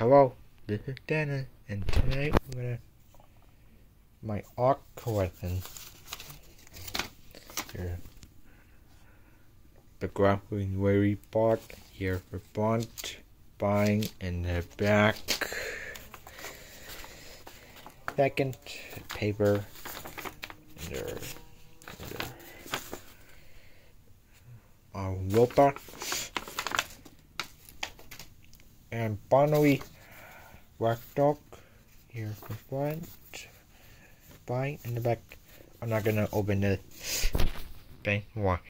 Hello, this is Dennis, and today we're gonna my art collection. Here, the graphic very part here for front, buying in the back. Second paper. There, there. Uh, robot and finally black dog. Here in front. Buying in the back. I'm not gonna open the bank one